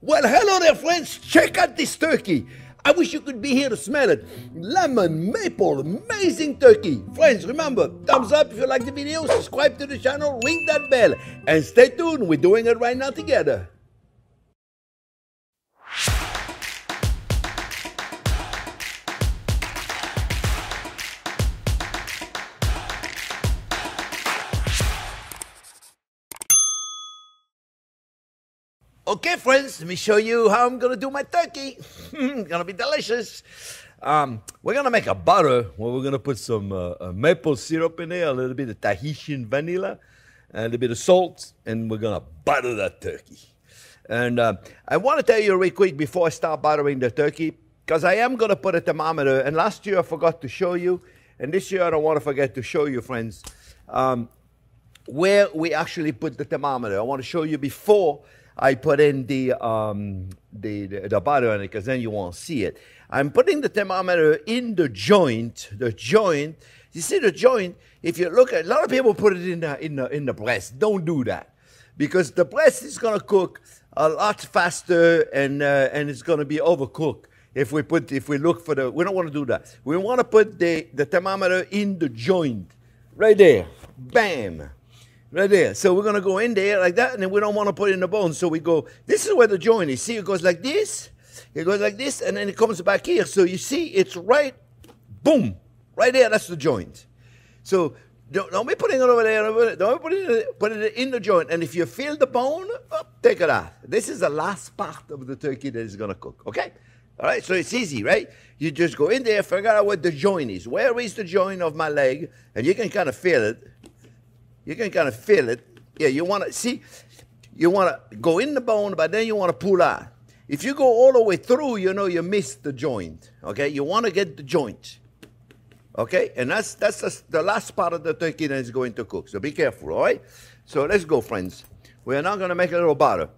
Well, hello there, friends. Check out this turkey. I wish you could be here to smell it. Lemon, maple, amazing turkey. Friends, remember, thumbs up if you like the video, subscribe to the channel, ring that bell, and stay tuned. We're doing it right now together. Okay, friends, let me show you how I'm gonna do my turkey. gonna be delicious. Um, we're gonna make a butter where we're gonna put some uh, uh, maple syrup in there, a little bit of Tahitian vanilla, and a little bit of salt, and we're gonna butter that turkey. And uh, I want to tell you real quick before I start buttering the turkey, because I am gonna put a thermometer. And last year I forgot to show you, and this year I don't want to forget to show you, friends, um, where we actually put the thermometer. I want to show you before I put in the, um, the, the, the butter on it because then you won't see it. I'm putting the thermometer in the joint, the joint. You see the joint, if you look at, a lot of people put it in the, in the, in the breast. Don't do that because the breast is going to cook a lot faster and, uh, and it's going to be overcooked if we put if we look for the we don't want to do that we want to put the, the thermometer in the joint right there bam Right there. So we're going to go in there like that, and then we don't want to put in the bone. So we go, this is where the joint is. See, it goes like this, it goes like this, and then it comes back here. So you see, it's right, boom, right there. That's the joint. So don't, don't be putting it over there. Don't put it, put it in the joint. And if you feel the bone, oh, take it out. This is the last part of the turkey that is going to cook, okay? All right, so it's easy, right? You just go in there, figure out what the joint is. Where is the joint of my leg? And you can kind of feel it you can kind of feel it. Yeah, you want to see, you want to go in the bone, but then you want to pull out. If you go all the way through, you know you miss the joint. Okay, you want to get the joint. Okay, and that's that's the, the last part of the turkey that is going to cook. So be careful. All right. So let's go, friends. We are now going to make a little butter.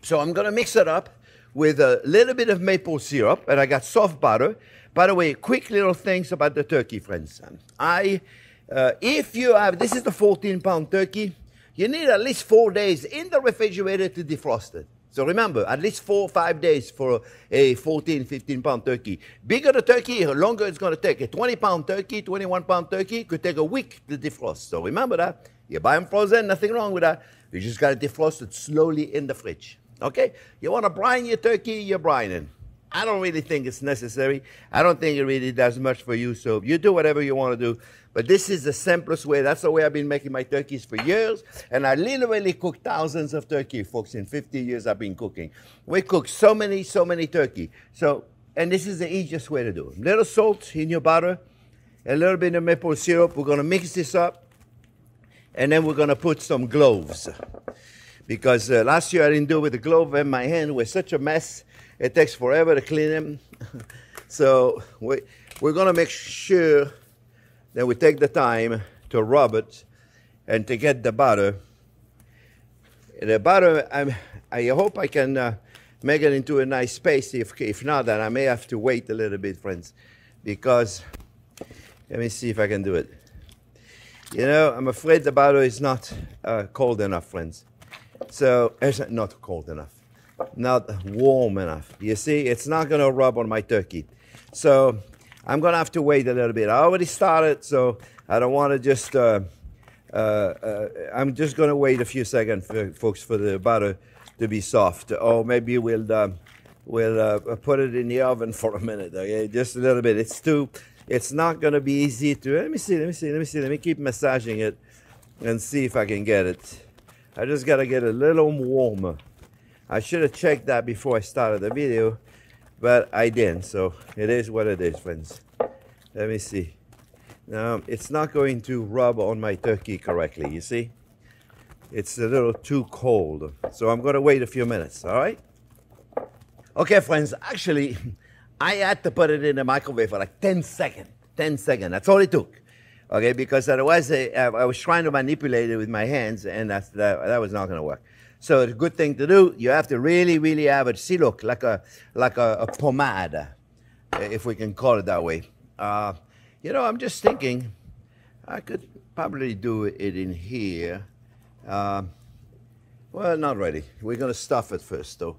So I'm going to mix it up with a little bit of maple syrup, and I got soft butter. By the way, quick little things about the turkey, friends. I uh, if you have, this is the 14 pound turkey, you need at least four days in the refrigerator to defrost it. So remember, at least four or five days for a 14, 15 pound turkey. Bigger the turkey, longer it's going to take. A 20 pound turkey, 21 pound turkey could take a week to defrost. So remember that. You buy them frozen, nothing wrong with that. You just got to defrost it slowly in the fridge. Okay? You want to brine your turkey, you're brining. I don't really think it's necessary. I don't think it really does much for you. So you do whatever you want to do. But this is the simplest way. That's the way I've been making my turkeys for years. And I literally cook thousands of turkey, folks. In 50 years, I've been cooking. We cook so many, so many turkey. So, and this is the easiest way to do it. Little salt in your butter, a little bit of maple syrup. We're going to mix this up. And then we're going to put some gloves. Because uh, last year I didn't do it with the glove in my hand. Was such a mess. It takes forever to clean them. so we, we're going to make sure then we take the time to rub it and to get the butter. The butter, I'm, i hope I can uh, make it into a nice paste. If, if not, then I may have to wait a little bit, friends, because let me see if I can do it. You know, I'm afraid the butter is not uh, cold enough, friends. So, it's not cold enough, not warm enough. You see, it's not going to rub on my turkey. So, I'm going to have to wait a little bit. I already started, so I don't want to just. Uh, uh, uh, I'm just going to wait a few seconds, for, folks, for the butter to be soft. Or maybe we'll uh, we'll uh, put it in the oven for a minute. Okay, just a little bit. It's too. It's not going to be easy to. Let me see. Let me see. Let me see. Let me keep massaging it, and see if I can get it. I just got to get a little warmer. I should have checked that before I started the video but I didn't. So it is what it is, friends. Let me see. Now, it's not going to rub on my turkey correctly, you see? It's a little too cold. So I'm going to wait a few minutes, all right? Okay, friends, actually, I had to put it in the microwave for like 10 seconds. 10 seconds. That's all it took. Okay, because otherwise I, I was trying to manipulate it with my hands and that, that was not going to work. So it's a good thing to do. You have to really, really have it. See, look, like a like a, a pomade, if we can call it that way. Uh, you know, I'm just thinking, I could probably do it in here. Uh, well, not ready. We're going to stuff it first, though.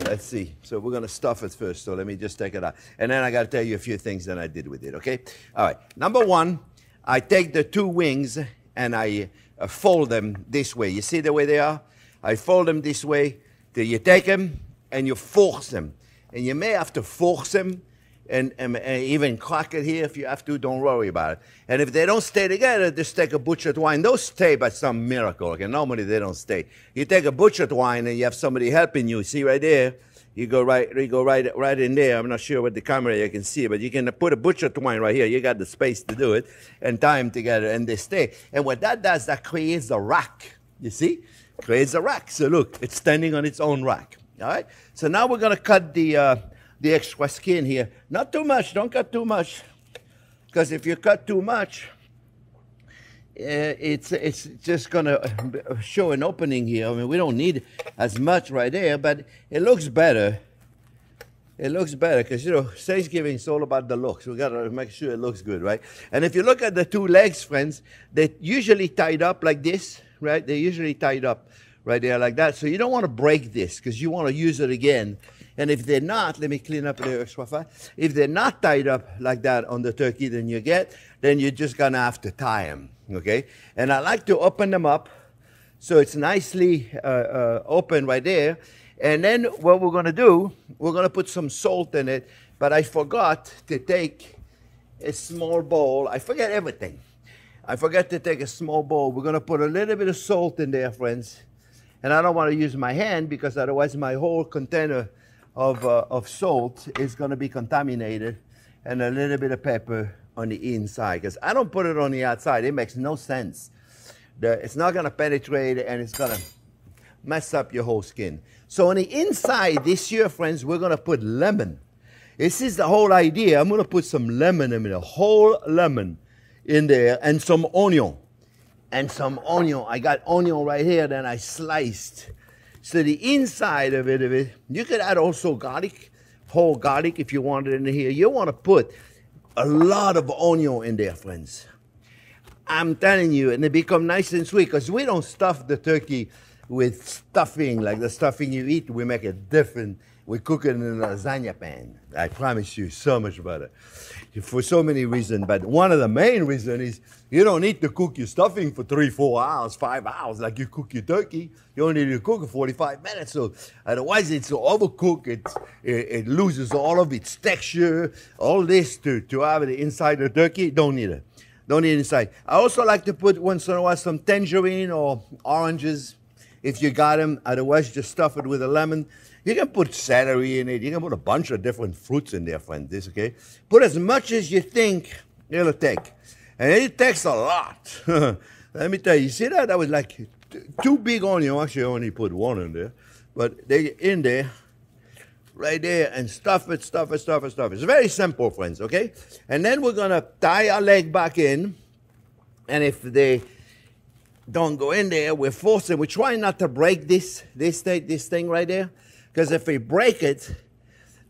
Let's see. So we're going to stuff it first. So let me just take it out. And then I got to tell you a few things that I did with it, okay? All right. Number one, I take the two wings and I uh, fold them this way. You see the way they are? I fold them this way. Till you take them and you force them. And you may have to force them and, and, and, even crack it here if you have to. Don't worry about it. And if they don't stay together, just take a butcher twine. Those stay by some miracle. Okay, normally they don't stay. You take a butchered twine and you have somebody helping you. See right there. You go right, you go right, right in there. I'm not sure what the camera you can see, but you can put a butcher twine right here. You got the space to do it, and tie them together, and they stay. And what that does, that creates a rack. You see, creates a rack. So look, it's standing on its own rack. All right. So now we're gonna cut the. Uh, the extra skin here. Not too much, don't cut too much. Because if you cut too much, uh, it's it's just going to show an opening here. I mean, we don't need as much right there, but it looks better. It looks better because, you know, Thanksgiving is all about the looks. We got to make sure it looks good, right? And if you look at the two legs, friends, they're usually tied up like this, right? They're usually tied up right there like that. So you don't want to break this because you want to use it again and if they're not, let me clean up the extra If they're not tied up like that on the turkey, then you get, then you're just gonna have to tie them, okay? And I like to open them up so it's nicely uh, uh, open right there. And then what we're gonna do, we're gonna put some salt in it, but I forgot to take a small bowl. I forget everything. I forgot to take a small bowl. We're gonna put a little bit of salt in there, friends. And I don't want to use my hand because otherwise my whole container of, uh, of salt is going to be contaminated and a little bit of pepper on the inside because I don't put it on the outside. It makes no sense. The, it's not going to penetrate and it's going to mess up your whole skin. So on the inside this year, friends, we're going to put lemon. This is the whole idea. I'm going to put some lemon in it, a whole lemon in there and some onion. And some onion. I got onion right here that I sliced so the inside of it, of it, you could add also garlic, whole garlic if you want it in here. You want to put a lot of onion in there, friends. I'm telling you, and they become nice and sweet because we don't stuff the turkey with stuffing like the stuffing you eat. We make it different. We cook it in a lasagna pan. I promise you, so much better for so many reasons. But one of the main reasons is you don't need to cook your stuffing for three, four hours, five hours like you cook your turkey. You only need to cook it 45 minutes. So otherwise, it's overcooked. It, it, loses all of its texture. All this to, to have it inside the turkey, don't need it. Don't need it inside. I also like to put once in a while some tangerine or oranges if you got them. Otherwise, just stuff it with a lemon. You can put celery in it. You can put a bunch of different fruits in there, friend. This, okay? Put as much as you think it'll take. And it takes a lot. Let me tell you, see that? That was like two big onions. Actually, I only put one in there. But they in there, right there, and stuff it, stuff it, stuff it, stuff it. It's very simple, friends, okay? And then we're to tie our leg back in. And if they don't go in there, we're forcing, we're trying not to break this, this, thing, this thing right there. Because if we break it,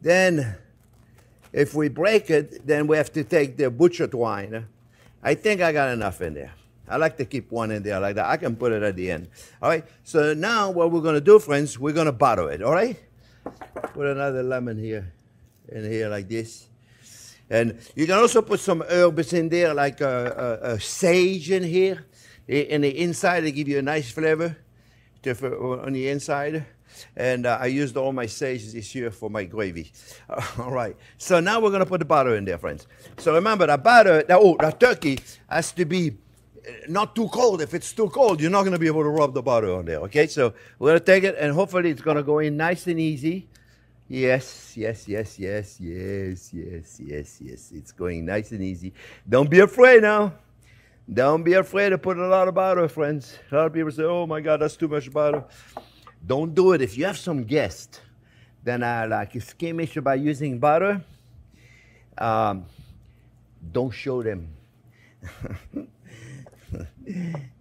then if we break it, then we have to take the butcher twine. I think I got enough in there. I like to keep one in there like that. I can put it at the end. All right. So now what we're going to do, friends, we're going to bottle it. All right. Put another lemon here, in here like this. And you can also put some herbs in there, like a, a, a sage in here. In the inside, to give you a nice flavor uh, on the inside. And uh, I used all my sage this year for my gravy. All right. So now we're going to put the butter in there, friends. So remember, that butter, that, oh, that turkey has to be uh, not too cold. If it's too cold, you're not going to be able to rub the butter on there. Okay. So we're going to take it and hopefully it's going to go in nice and easy. Yes, yes, yes, yes, yes, yes, yes, yes. It's going nice and easy. Don't be afraid now. Don't be afraid to put a lot of butter, friends. A lot of people say, oh my God, that's too much butter. Don't do it. If you have some guests that are like skimmish about using butter, um, don't show them.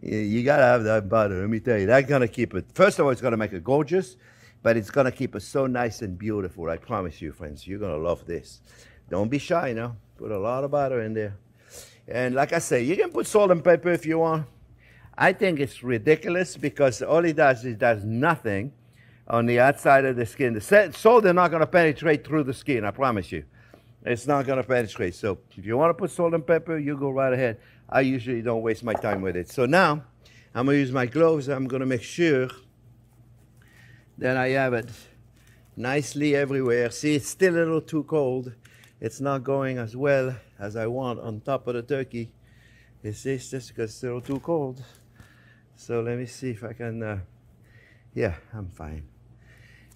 you gotta have that butter. Let me tell you, that's gonna keep it. First of all, it's gonna make it gorgeous, but it's gonna keep it so nice and beautiful. I promise you, friends, you're gonna love this. Don't be shy now. Put a lot of butter in there. And like I say, you can put salt and pepper if you want. I think it's ridiculous because all it does is does nothing on the outside of the skin. The salt are not going to penetrate through the skin, I promise you. It's not going to penetrate. So if you want to put salt and pepper, you go right ahead. I usually don't waste my time with it. So now I'm going to use my gloves. I'm going to make sure that I have it nicely everywhere. See, it's still a little too cold. It's not going as well as I want on top of the turkey. It's just because it's a little too cold. So let me see if I can, uh, yeah, I'm fine.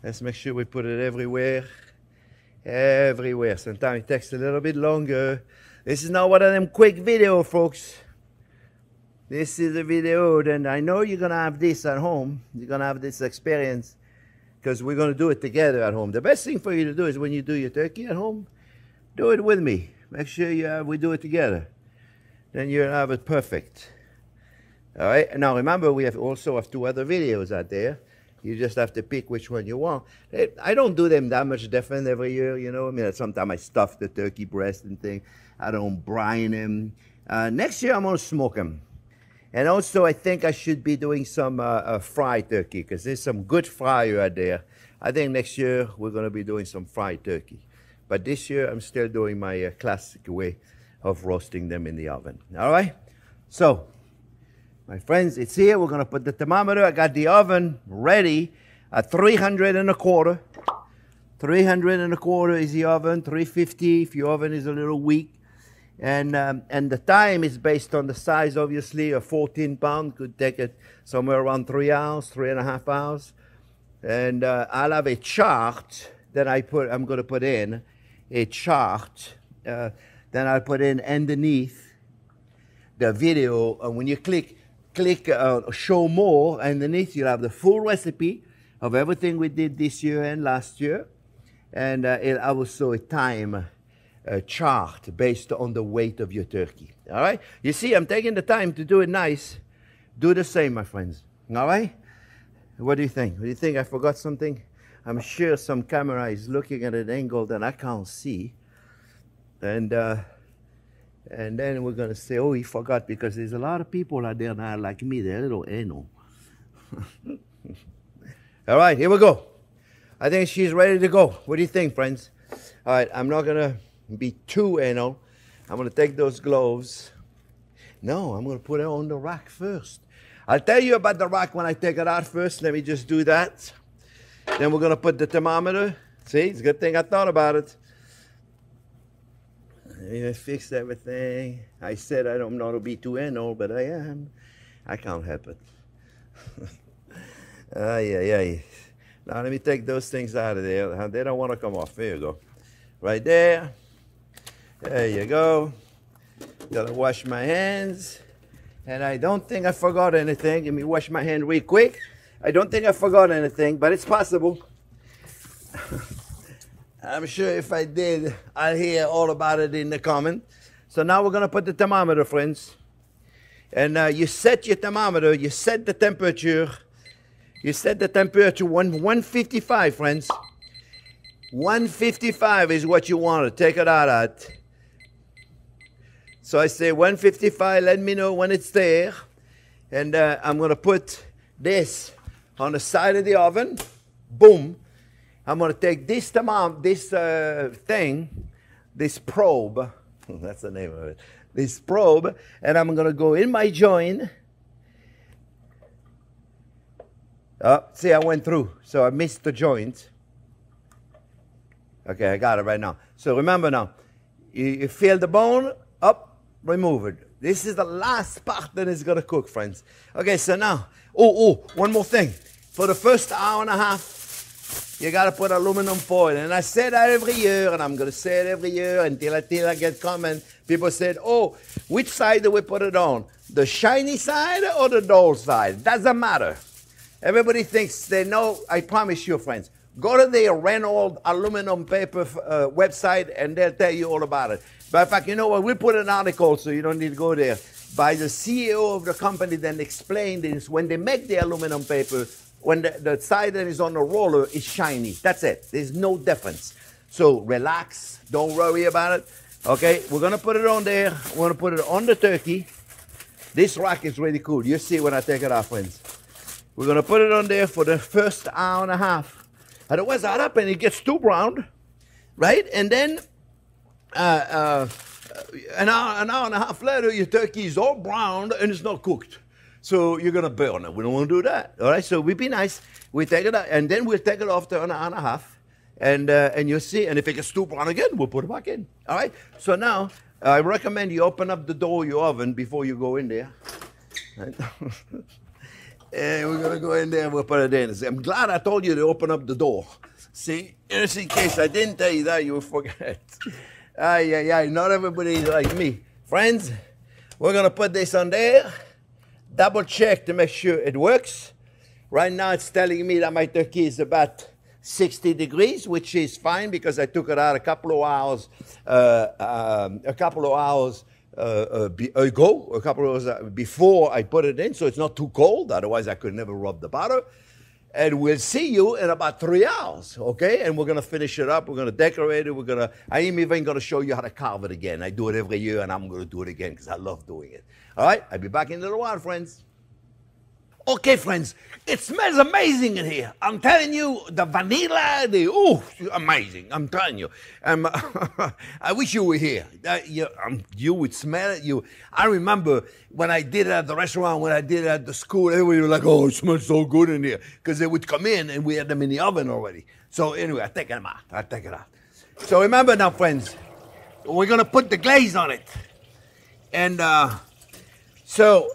Let's make sure we put it everywhere. Everywhere. Sometimes it takes a little bit longer. This is not one of them quick video, folks. This is a video, and I know you're gonna have this at home. You're gonna have this experience because we're gonna do it together at home. The best thing for you to do is when you do your turkey at home, do it with me. Make sure you have, we do it together. Then you'll have it perfect. All right. Now remember, we have also have two other videos out there. You just have to pick which one you want. I don't do them that much different every year, you know. I mean, sometimes I stuff the turkey breast and thing. I don't brine them. Uh, next year, I'm to smoke them. And also, I think I should be doing some uh, uh, fried turkey because there's some good fryer out there. I think next year we're going to be doing some fried turkey. But this year, I'm still doing my uh, classic way of roasting them in the oven. All right? So, my friends, it's here. We're going to put the thermometer. I got the oven ready at 300 and a quarter. 300 and a quarter is the oven, 350 if your oven is a little weak. And, um, and the time is based on the size, obviously. A 14 pound could take it somewhere around three hours, three and a half hours. And uh, I'll have a chart that I put, I'm going to put in a chart. Uh, then I'll put in underneath the video. And when you click, click uh, show more, underneath you'll have the full recipe of everything we did this year and last year. And uh, it also a time uh, chart based on the weight of your turkey. All right? You see, I'm taking the time to do it nice. Do the same, my friends. All right? What do you think? Do you think I forgot something? I'm sure some camera is looking at an angle that I can't see. And, uh, and then we're going to say, oh, he forgot because there's a lot of people out there now like me. They're a little anal. All right, here we go. I think she's ready to go. What do you think, friends? All right, I'm not going to be too anal. I'm going to take those gloves. No, I'm going to put it on the rack first. I'll tell you about the rack when I take it out first. Let me just do that. Then we're going to put the thermometer. See, it's a good thing I thought about it. I fixed everything. I said I don't know to be too anal, but I am. I can't help it. ay, yeah, yeah. Now let me take those things out of there. They don't want to come off. There you go. Right there. There you go. Gotta wash my hands. And I don't think I forgot anything. Let me wash my hand real quick. I don't think I forgot anything, but it's possible. I'm sure if I did, I'll hear all about it in the comment. So now we're gonna put the thermometer, friends. And uh, you set your thermometer, you set the temperature. You set the temperature one, 155, friends. 155 is what you want to take it out at. So I say 155, let me know when it's there. And uh, I'm going to put this on the side of the oven. Boom. I'm going to take this thermom- this uh, thing, this probe, that's the name of it, this probe, and I'm going to go in my joint. Oh, see, I went through, so I missed the joint. Okay, I got it right now. So remember now, you, you feel the bone, up, remove it. This is the last part that is going to cook, friends. Okay, so now, oh, oh, one more thing. For the first hour and a half, you got to put aluminum foil. And I say that every year, and I'm going to say it every year until, until I get comment. People said, oh, which side do we put it on? The shiny side or the dull side? Doesn't matter. Everybody thinks they know. I promise you, friends. Go to the Reynolds aluminum paper uh, website and they'll tell you all about it. But in fact, you know what? We'll put an article so you don't need to go there by the CEO of the company then explained this. When they make the aluminum paper, when the, the side that is on the roller is shiny. That's it. There's no difference. So relax. Don't worry about it. Okay, we're gonna put it on there. We're gonna put it on the turkey. This rack is really cool. You see when I take it off, friends. We're gonna put it on there for the first hour and a half. Otherwise, that up and it gets too brown, right? And then uh, uh, an hour, an hour and a half later, your turkey is all brown and it's not cooked. So you're gonna burn it. We don't want to do that. All right. So we be nice. We take it out, and then we'll take it off to an hour and a half, and uh, and you'll see. And if it gets too brown again, we'll put it back in. All right. So now I recommend you open up the door of your oven before you go in there. Right? and we're gonna go in there and we'll put it in. I'm glad I told you to open up the door. See, just in case I didn't tell you that, you will forget. Ay, ay, ay, not everybody like me. Friends, we're gonna put this on there, double check to make sure it works. Right now it's telling me that my turkey is about 60 degrees, which is fine because I took it out a couple of hours, uh, um, a couple of hours uh, uh, ago, a couple of hours before I put it in, so it's not too cold. Otherwise, I could never rub the butter and we'll see you in about three hours, okay? And we're gonna finish it up. We're gonna decorate it. We're gonna. I am even gonna show you how to carve it again. I do it every year, and I'm gonna do it again because I love doing it. All right, I'll be back in a little while, friends. Okay, friends, it smells amazing in here. I'm telling you, the vanilla, the oh, amazing. I'm telling you. Um, I wish you were here. Uh, you, um, you would smell it. You. I remember when I did it at the restaurant, when I did it at the school, everybody was like, "Oh, it smells so good in here," because they would come in and we had them in the oven already. So anyway, I take them out. I take it out. So remember now, friends, we're gonna put the glaze on it, and uh, so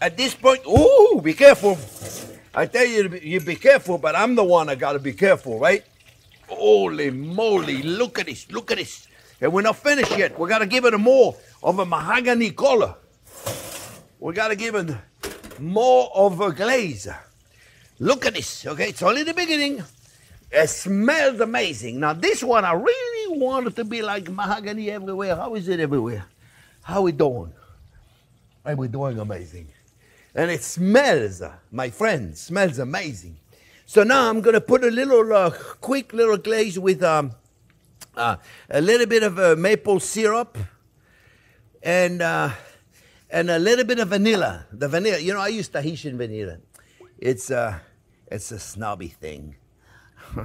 at this point, ooh, be careful. I tell you, you be careful, but I'm the one that got to be careful, right? Holy moly, look at this, look at this. And we're not finished yet. We got to give it a more of a mahogany color. We got to give it more of a glaze. Look at this, okay? It's only the beginning. It smells amazing. Now, this one, I really want it to be like mahogany everywhere. How is it everywhere? How we doing? Are we're doing amazing? And it smells, my friend, smells amazing. So now I'm going to put a little uh, quick little glaze with um, uh, a little bit of uh, maple syrup and uh, and a little bit of vanilla. The vanilla, you know, I use Tahitian vanilla. It's uh, it's a snobby thing,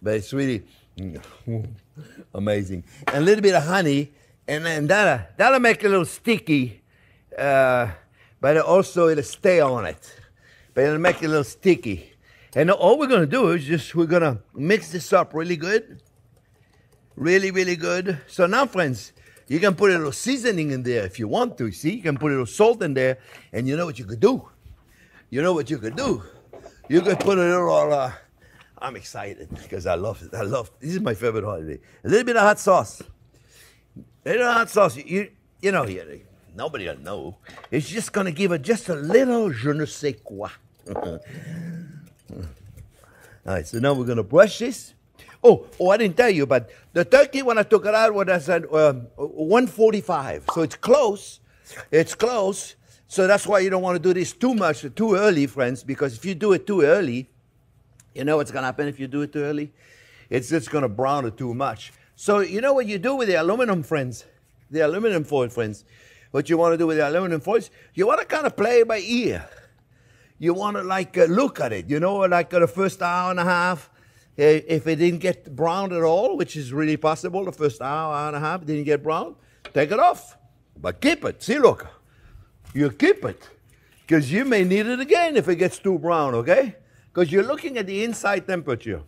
but it's really amazing. And a little bit of honey, and then that'll that'll make it a little sticky. Uh, but also it'll stay on it. But it'll make it a little sticky. And all we're to do is just, we're to mix this up really good. Really, really good. So now, friends, you can put a little seasoning in there if you want to. See, you can put a little salt in there. And you know what you could do? You know what you could do? You could put a little, uh, I'm excited because I love it. I love, this is my favorite holiday. A little bit of hot sauce. A little hot sauce. You, you know, here, Nobody will know. It's just going to give it just a little je ne sais quoi. All right, so now we're going to brush this. Oh, oh, I didn't tell you, but the turkey, when I took it out, I said, um, 145. So it's close. It's close. So that's why you don't want to do this too much, too early, friends, because if you do it too early, you know what's going to happen if you do it too early? It's just going to brown it too much. So you know what you do with the aluminum, friends? The aluminum foil, friends? What you want to do with the aluminum foils, you want to kind of play by ear. You want to like uh, look at it, you know, like uh, the first hour and a half. Uh, if it didn't get brown at all, which is really possible, the first hour, hour and a half didn't get brown, take it off. But keep it. See, look, you keep it because you may need it again if it gets too brown, okay? Because you're looking at the inside temperature.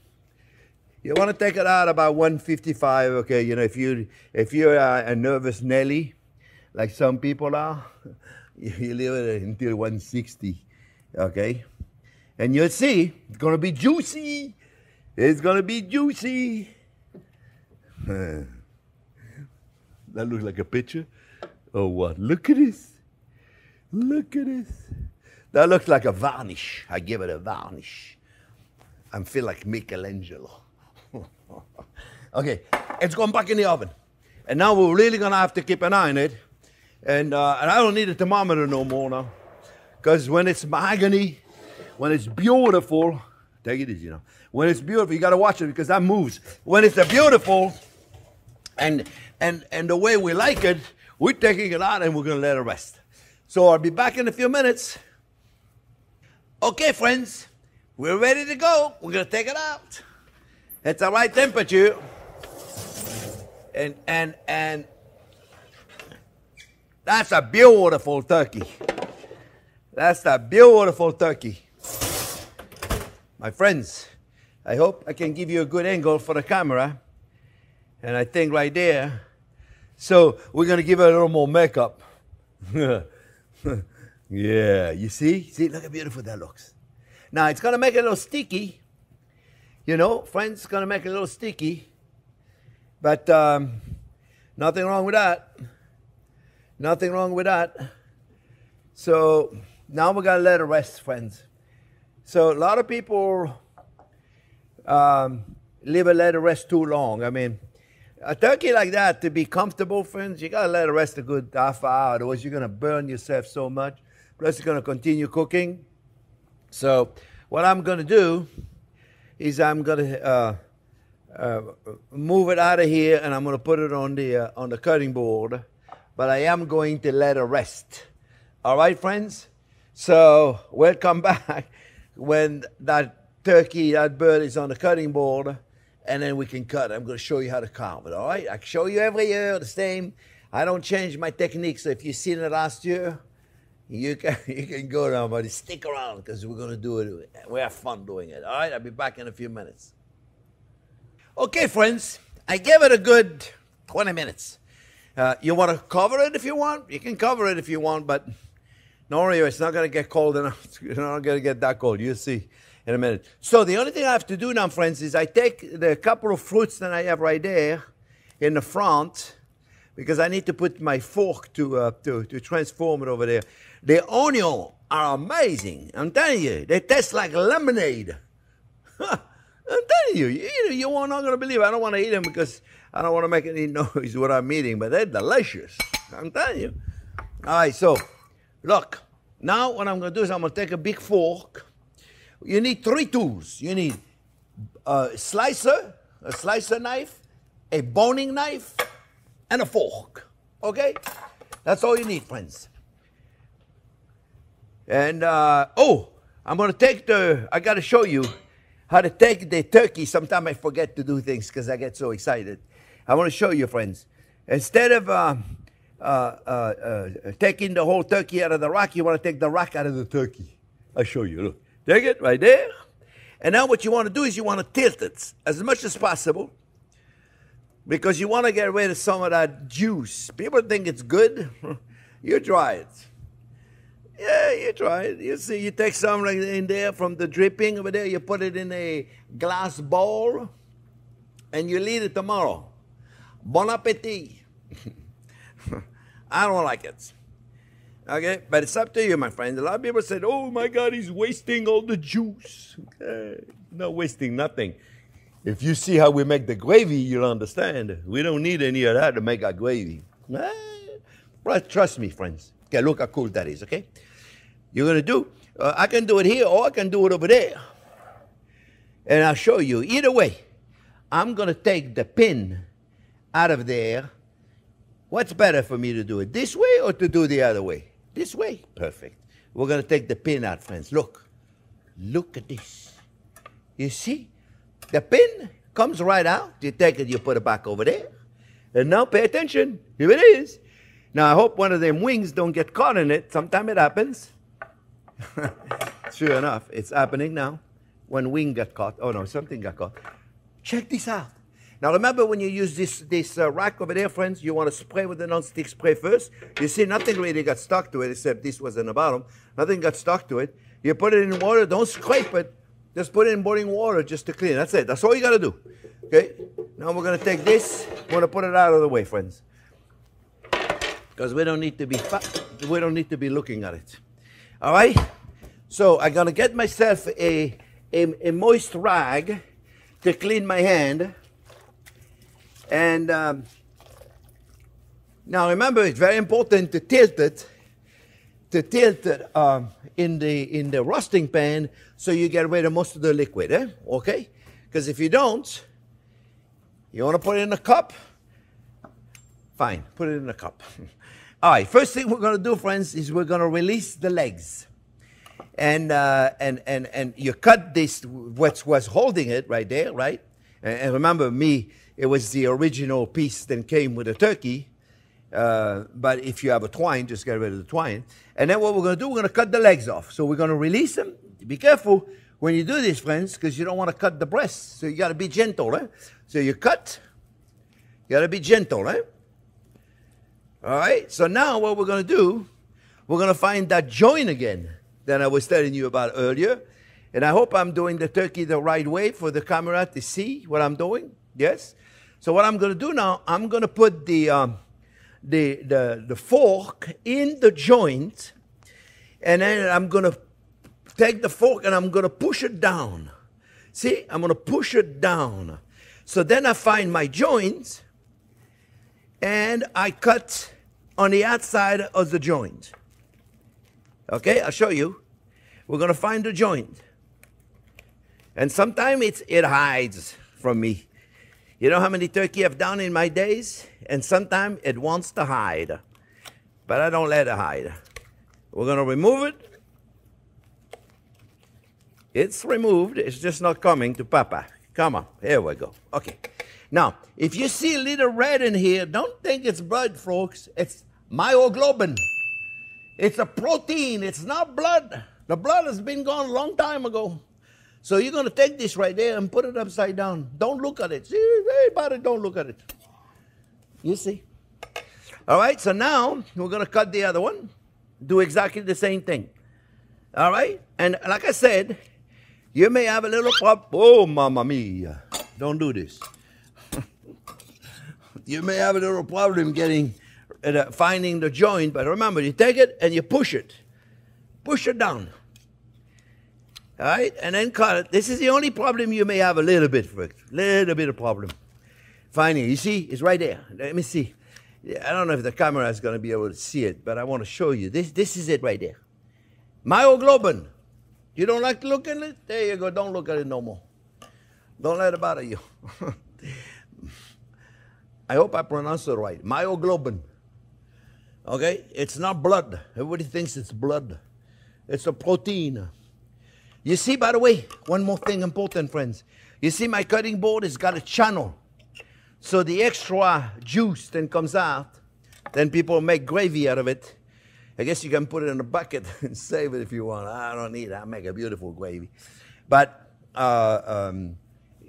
You want to take it out about 155, okay? You know, if you if you're a nervous Nelly, like some people are, you it until 160, okay? And you'll see, it's gonna be juicy. It's gonna be juicy. that looks like a picture. Oh, what? Look at this. Look at this. That looks like a varnish. I give it a varnish. I feel like Michelangelo. okay, it's going back in the oven. And now we're really gonna have to keep an eye on it and, uh, and I don't need a thermometer no more now. Because when it's mahogany, when it's beautiful, take it easy now. When it's beautiful, you got to watch it because that moves. When it's a beautiful and, and, and the way we like it, we're taking it out and we're going to let it rest. So I'll be back in a few minutes. Okay, friends, we're ready to go. We're gonna take it out. It's the right temperature. And and and that's a beautiful turkey. That's a beautiful turkey. My friends, I hope I can give you a good angle for the camera. And I think right there. So we're gonna give it a little more makeup. yeah, you see? See, look how beautiful that looks. Now it's gonna make it a little sticky. You know, friends, it's gonna make it a little sticky. But um, nothing wrong with that. Nothing wrong with that. So now we gotta let it rest, friends. So a lot of people um, leave it let it rest too long. I mean, a turkey like that to be comfortable, friends, you gotta let it rest a good half hour. Otherwise, you're gonna burn yourself so much. Plus, you're gonna continue cooking. So, what I'm gonna do is I'm gonna uh, uh, move it out of here, and I'm gonna put it on the uh, on the cutting board. But I am going to let it rest. All right, friends. So, welcome back when that turkey, that bird is on the cutting board and then we can cut. I'm going to show you how to carve it. All right, I show you every year the same. I don't change my technique. So if you've seen it last year, you can you can go now, buddy. Stick around because we're going to do it. We have fun doing it. All right, I'll be back in a few minutes. Okay, friends, I gave it a good 20 minutes. Uh, you want to cover it if you want. You can cover it if you want, but don't worry, it's not going to get cold enough. It's not going to get that cold. You'll see in a minute. So the only thing I have to do now, friends, is I take the couple of fruits that I have right there in the front because I need to put my fork to, uh, to, to transform it over there. The onion are amazing. I'm telling you, they taste like lemonade. I'm telling you, you, you are not going to believe it. I don't want to eat them because I don't want to make any noise what I'm eating, but they're delicious. I'm telling you. All right, so look. Now what I'm going to do is I'm going to take a big fork you need three tools. You need a slicer, a slicer knife, a boning knife, and a fork. Okay? That's all you need, friends. And, uh, oh, I'm going to take the, I got to show you how to take the turkey. Sometimes I forget to do things because I get so excited. I want to show you, friends. Instead of uh, uh, uh, uh, taking the whole turkey out of the rack, you want to take the rack out of the turkey. I'll show you. Look. Take it right there. And now what you want to do is you want to tilt it as much as possible because you want to get rid of some of that juice. People think it's good. you try it. Yeah, you try it. You see, you take some in there from the dripping over there, you put it in a glass bowl, and you eat it tomorrow. Bon appetit. I don't like it. Okay, but it's up to you, my friend. A lot of people said, "Oh my God, he's wasting all the juice." Okay, not wasting nothing. If you see how we make the gravy, you'll understand. We don't need any of that to make our gravy. But trust me, friends. Okay, look how cool that is. Okay, you're gonna do. Uh, I can do it here, or I can do it over there, and I'll show you. Either way, I'm gonna take the pin out of there. What's better for me to do it this way or to do the other way? This way. Perfect. We're going to take the pin out, friends. Look. Look at this. You see? The pin comes right out. You take it, you put it back over there. And now pay attention. Here it is. Now I hope one of them wings don't get caught in it. Sometime it happens. sure enough, it's happening now. One wing got caught. Oh no, something got caught. Check this out. Now remember when you use this, this uh, rack over there, friends, you want to spray with the non-stick spray first. You see nothing really got stuck to it except this was in the bottom. Nothing got stuck to it. You put it in water, don't scrape it. Just put it in boiling water just to clean. That's it. That's all you got to do. Okay? Now we're going to take this. We're going to put it out of the way, friends. Because we don't need to be we don't need to be looking at it. All right? So I'm going to get myself a, a, a moist rag to clean my hand. And um, now remember, it's very important to tilt it, to tilt it um, in the in the roasting pan so you get rid of most of the liquid. Eh? Okay? Because if you don't, you want to put it in a cup. Fine, put it in a cup. All right, first thing we're going to do, friends, is we're going to release the legs. and uh, and and and you cut this what was holding it right there, right? And, and, remember me, it was the original piece that came with the turkey. Uh, but if you have a twine, just get rid of the twine. And then what we're going to do, we're going to cut the legs off. So we're going to release them. Be careful when you do this, friends, because you don't want to cut the breasts. So you got to be gentle, right? So you cut. You got to be gentle, right? All right. So now what we're going to do, we're going to find that joint again that I was telling you about earlier. And I hope I'm doing the turkey the right way for the camera to see what I'm doing. Yes? So what I'm going to do now, I'm going to put the, um, the, the, the fork in the joint. And then I'm going to take the fork and I'm going to push it down. See? I'm going to push it down. So then I find my joint and I cut on the outside of the joint. Okay, I'll show you. We're going to find the joint. And sometimes it hides from me. You know how many turkey I've done in my days? And sometimes it wants to hide. But I don't let it hide. We're going to remove it. It's removed. It's just not coming to Papa. Come on. Here we go. Okay. Now, if you see a little red in here, don't think it's blood, folks. It's myoglobin. It's a protein. It's not blood. The blood has been gone a long time ago. So you're going to take this right there and put it upside down. Don't look at it. See, everybody don't look at it. You see? All right, so now we're going to cut the other one. Do exactly the same thing. All right? And like I said, you may have a little problem. Oh, mamma mia. Don't do this. you may have a little problem getting uh, finding the joint, but remember, you take it and you push it. Push it down. All right? And then cut it. This is the only problem you may have a little bit, little bit of problem. Finding You see, it's right there. Let me see. I don't know if the camera is going to be able to see it, but I want to show you. This, this is it right there. Myoglobin. You don't like to look at it? There you go. Don't look at it no more. Don't let it bother you. I hope I pronounced it right. Myoglobin. Okay? It's not blood. Everybody thinks it's blood. It's a protein. You see, by the way, one more thing important, friends. You see, my cutting board has got a channel. So the extra juice then comes out. Then people make gravy out of it. I guess you can put it in a bucket and save it if you want. I don't need it. I make a beautiful gravy. But uh, um,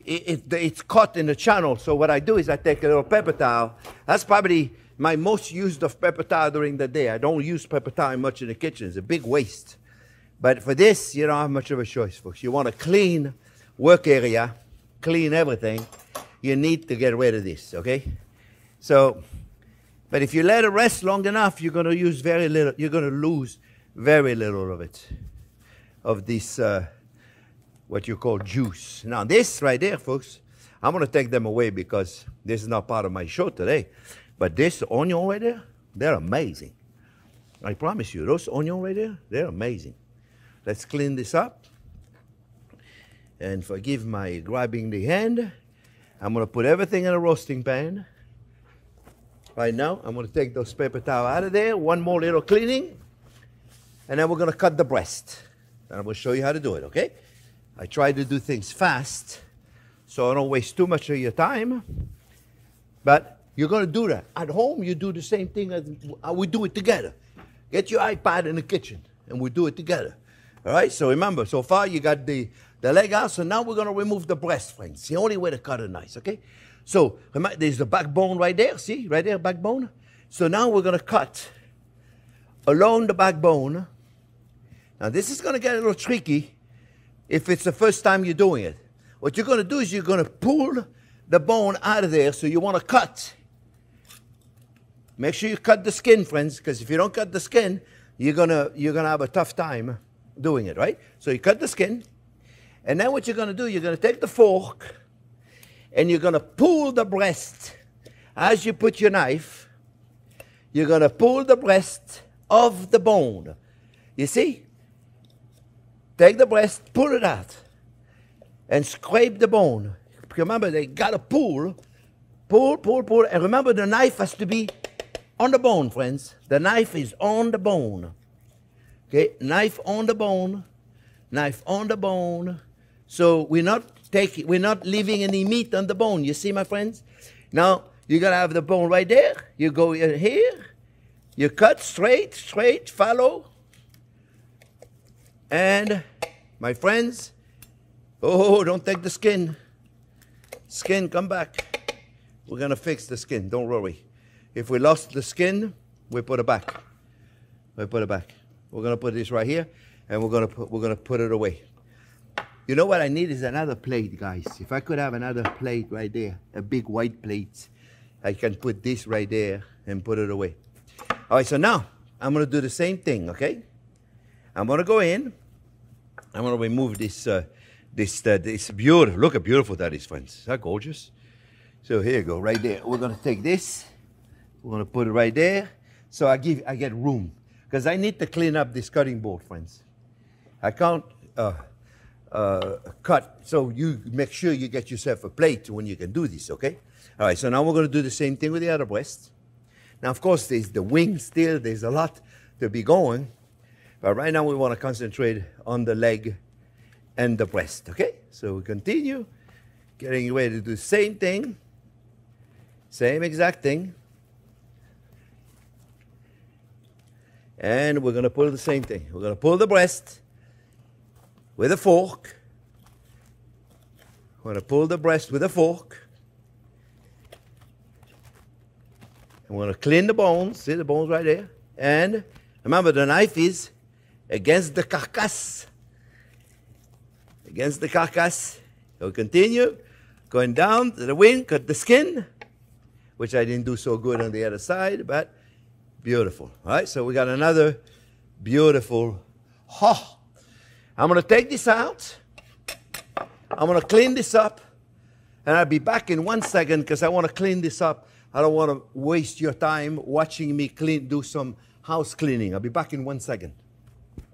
it, it, it's caught in the channel. So what I do is I take a little pepper towel. That's probably my most used of pepper towel during the day. I don't use pepper towel much in the kitchen. It's a big waste. But for this, you don't have much of a choice, folks. You want a clean work area, clean everything. You need to get rid of this, okay? So, but if you let it rest long enough, you're going to use very little. You're going to lose very little of it, of this, uh, what you call juice. Now, this right there, folks, I'm going to take them away because this is not part of my show today. But this onion right there, they're amazing. I promise you, those onion right there, they're amazing. Let's clean this up. And forgive my grabbing the hand. I'm to put everything in a roasting pan. Right now, I'm to take those paper towel out of there. One more little cleaning. And then we're to cut the breast. And I'm to show you how to do it, okay? I try to do things fast so I don't waste too much of your time. But you're to do that. At home, you do the same thing as uh, we do it together. Get your iPad in the kitchen and we do it together. All right, so remember, so far you got the, the leg out, so now we're going to remove the breast, friends. The only way to cut it nice, okay? So there's the backbone right there, see, right there, backbone. So now we're going to cut along the backbone. Now this is going to get a little tricky if it's the first time you're doing it. What you're going to do is you're going to pull the bone out of there, so you want to cut. Make sure you cut the skin, friends, because if you don't cut the skin, you're gonna you're gonna have a tough time doing it, right? So you cut the skin, and then what you're going to do, you're going to take the fork and you're going to pull the breast. As you put your knife, you're going to pull the breast of the bone. You see? Take the breast, pull it out, and scrape the bone. Remember, they got to pull, pull, pull, pull. And remember, the knife has to be on the bone, friends. The knife is on the bone. Okay, knife on the bone. knife on the bone. So we're not taking, we're not leaving any meat on the bone. You see, my friends? Now you gotta have the bone right there. You go in here. You cut straight, straight, follow. And my friends, oh, don't take the skin. Skin, come back. We're gonna fix the skin. Don't worry. If we lost the skin, we put it back. We put it back. We're gonna put this right here, and we're gonna put, we're gonna put it away. You know what I need is another plate, guys. If I could have another plate right there, a big white plate, I can put this right there and put it away. All right, so now I'm gonna do the same thing, okay? I'm gonna go in. I'm gonna remove this, uh, this, uh, this beautiful. Look how beautiful that is, friends. Is that gorgeous? So here you go, right there. We're gonna take this. We're gonna put it right there. So I give, I get room because I need to clean up this cutting board, friends. I can't uh, uh, cut. So you make sure you get yourself a plate when you can do this, okay? All right. So now we're gonna do the same thing with the other breast. Now, of course, there's the wing still. There's a lot to be going, but right now we want to concentrate on the leg and the breast. Okay. So we continue getting ready to do the same thing, same exact thing. And we're going to pull the same thing. We're going to pull the breast with a fork. We're going to pull the breast with a fork. And we're going to clean the bones. See the bones right there? And remember, the knife is against the carcass. Against the carcass. We'll continue going down to the wing, cut the skin, which I didn't do so good on the other side, but Beautiful. All right, so we got another beautiful. Oh, I'm going to take this out. I'm going to clean this up. And I'll be back in one second because I want to clean this up. I don't want to waste your time watching me clean, do some house cleaning. I'll be back in one second.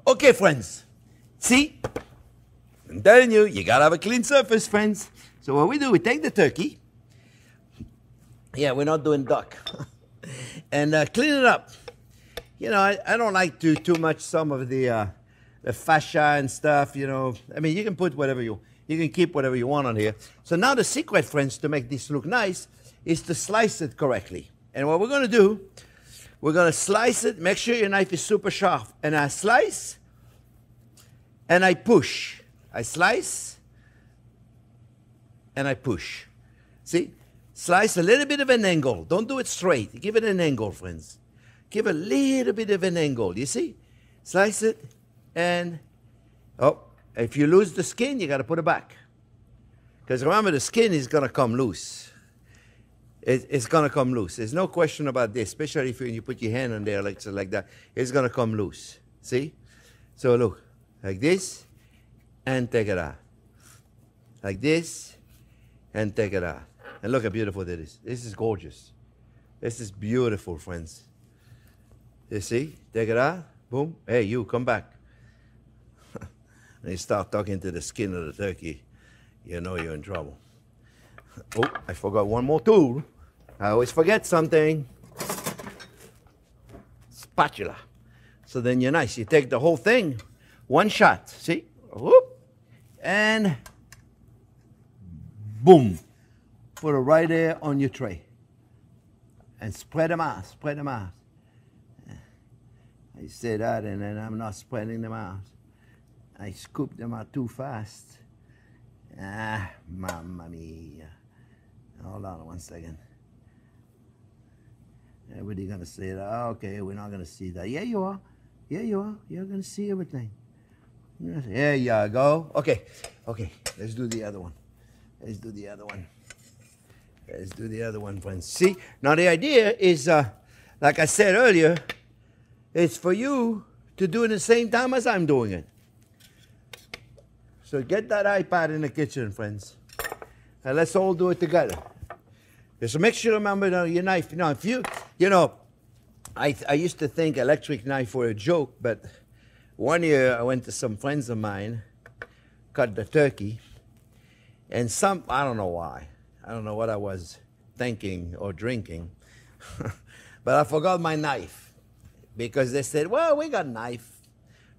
Okay, friends. See? I'm telling you, you got to have a clean surface, friends. So what we do, we take the turkey. Yeah, we're not doing duck. and uh, clean it up. You know, I, I don't like to too much some of the uh, the fascia and stuff. You know, I mean, you can put whatever you you can keep whatever you want on here. So now the secret, friends, to make this look nice is to slice it correctly. And what we're going to do, we're going to slice it. Make sure your knife is super sharp. And I slice, and I push. I slice, and I push. See? Slice a little bit of an angle. Don't do it straight. Give it an angle, friends. Give a little bit of an angle. You see? Slice it and, oh, if you lose the skin, you got to put it back. Because remember, the skin is going to come loose. It, it's going to come loose. There's no question about this, especially if you, you put your hand on there like, so like that. It's going to come loose. See? So look, like this, and take it out. Like this, and take it out. And look how beautiful that is. This is gorgeous. This is beautiful, friends. You see? Take it out. Boom. Hey, you, come back. and you start talking to the skin of the turkey, you know you're in trouble. Oh, I forgot one more tool. I always forget something. Spatula. So then you're nice. You take the whole thing, one shot. See? Whoop. And boom. Put it right there on your tray. And spread them out, spread them out. I say that and then I'm not spreading them out. I scoop them out too fast. Ah, mamma mia. Hold on one second. Everybody gonna say that? Oh, okay, we're not gonna see that. Yeah, you are. Yeah, you are. You're gonna see everything. There you go. Okay, okay. Let's do the other one. Let's do the other one. Let's do the other one, friends. See, now the idea is, uh, like I said earlier, it's for you to do it the same time as I'm doing it. So get that iPad in the kitchen, friends, and let's all do it together. So make sure you remember your knife. You know, if you, you know, I, I used to think electric knife were a joke, but one year I went to some friends of mine, cut the turkey, and some, I don't know why, I don't know what I was thinking or drinking, but I forgot my knife because they said, "Well, we got a knife.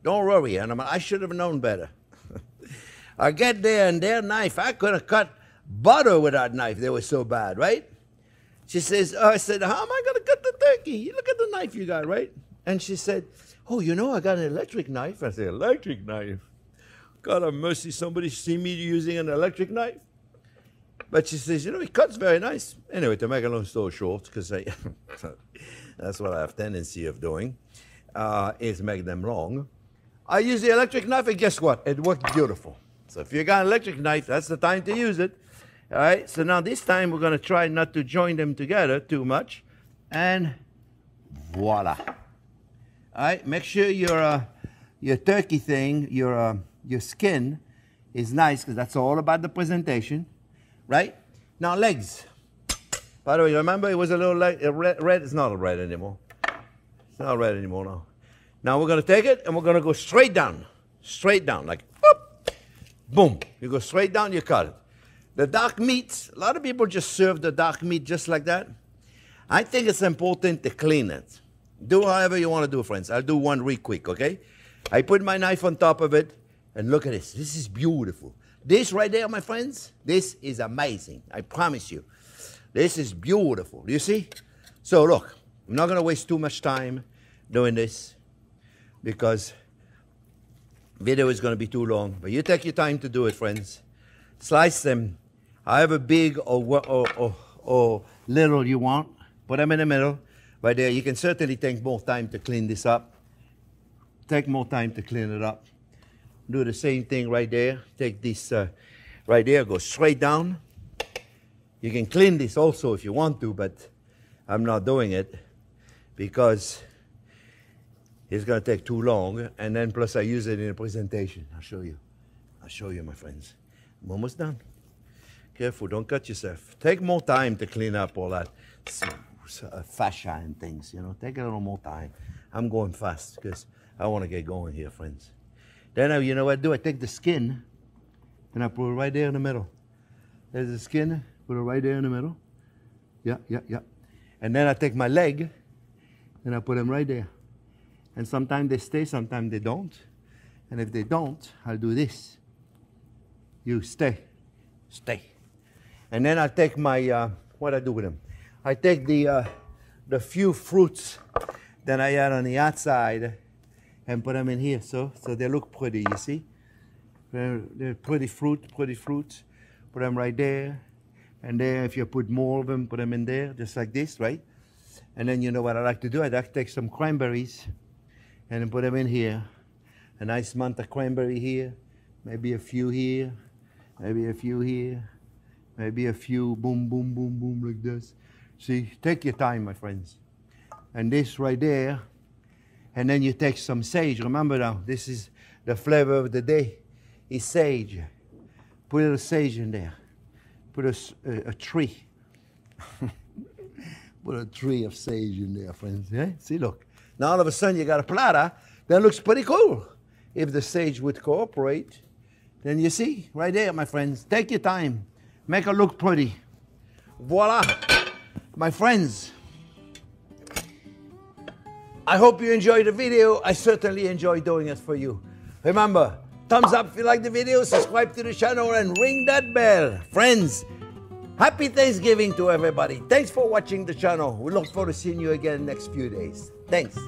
Don't worry." And I'm, I should have known better. I get there and their knife, I could have cut butter with that knife. They were so bad, right? She says, oh, I said, how am I going to cut the turkey? You look at the knife you got, right? And she said, oh, you know, I got an electric knife. I said, electric knife? God have mercy, somebody see me using an electric knife? But she says, you know, it cuts very nice. Anyway, to make a long story short, because that's what I have tendency of doing, uh, is make them long. I use the electric knife, and guess what? It worked beautiful. So if you got an electric knife, that's the time to use it. All right, so now this time we're going to try not to join them together too much. And voila. All right, make sure your, uh, your turkey thing, your, uh, your skin is nice because that's all about the presentation right? Now legs. By the way, remember it was a little leg, red, red. It's not a red anymore. It's not red anymore now. Now we're to take it and we're to go straight down. Straight down, like boop, boom. You go straight down, you cut it. The dark meat, a lot of people just serve the dark meat just like that. I think it's important to clean it. Do however you want to do, friends. I'll do one real quick, okay? I put my knife on top of it, and look at this. This is beautiful. This right there, my friends, this is amazing. I promise you. This is beautiful. You see? So look, I'm not going to waste too much time doing this because video is going to be too long. But you take your time to do it, friends. Slice them however big or, or, or, or little you want. Put them in the middle. Right there, you can certainly take more time to clean this up. Take more time to clean it up do the same thing right there. Take this uh, right there, go straight down. You can clean this also if you want to, but I'm not doing it because it's going to take too long. And then plus I use it in a presentation. I'll show you. I'll show you, my friends. I'm almost done. Careful, don't cut yourself. Take more time to clean up all that uh, fascia and things, you know. Take a little more time. I'm going fast because I want to get going here, friends. Then I, you know what I do? I take the skin and I put it right there in the middle. There's the skin, put it right there in the middle. Yeah, yeah, yeah. And then I take my leg and I put them right there. And sometimes they stay, sometimes they don't. And if they don't, I'll do this. You stay, stay. And then I take my, uh, what I do with them? I take the, uh, the few fruits that I had on the outside and put them in here. So, so they look pretty, you see? They're, they're pretty fruit, pretty fruits. Put them right there. And then if you put more of them, put them in there, just like this, right? And then you know what I like to do? I like to take some cranberries and put them in here. A nice amount of cranberry here, maybe a few here, maybe a few here, maybe a few boom, boom, boom, boom, like this. See, take your time, my friends. And this right there, and then you take some sage. Remember now, this is the flavor of the day. Is sage. Put a little sage in there. Put a, a, a tree. Put a tree of sage in there, friends. Yeah? See, look. Now all of a sudden you got a platter that looks pretty cool. If the sage would cooperate, then you see, right there, my friends. Take your time. Make it look pretty. Voila. My friends, I hope you enjoyed the video. I certainly enjoy doing it for you. Remember, thumbs up if you like the video, subscribe to the channel, and ring that bell. Friends, happy Thanksgiving to everybody. Thanks for watching the channel. We look forward to seeing you again next few days. Thanks.